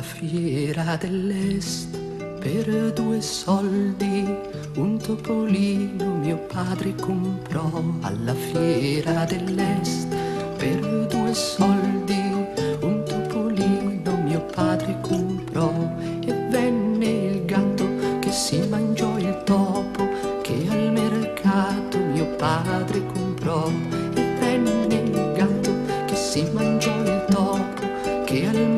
fiera dell'est per due soldi un topolino mio padre comprò alla fiera dell'est per due soldi un topolino mio padre comprò e venne il gatto che si mangiò il topo che al mercato mio padre comprò e venne il gatto che si mangiò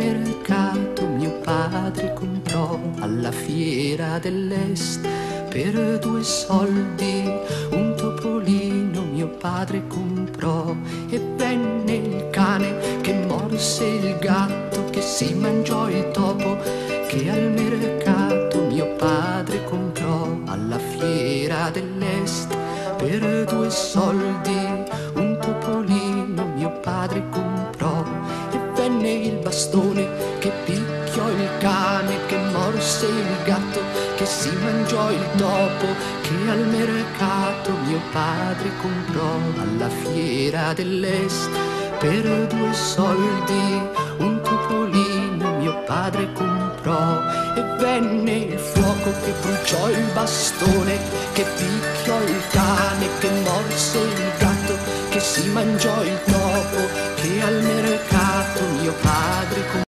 mercato mio padre comprò alla fiera dell'est per due soldi. Un topolino mio padre comprò e venne il cane che morse il gatto che si mangiò il topo che al mercato mio padre comprò alla fiera dell'est per due soldi. Un topolino bastone che picchiò il cane, che morse il gatto, che si mangiò il topo, che al mercato mio padre comprò alla fiera dell'est per due soldi. Un topolino mio padre comprò e venne il fuoco che bruciò il bastone, che picchiò il cane, che morse il gatto, che si mangiò il topo,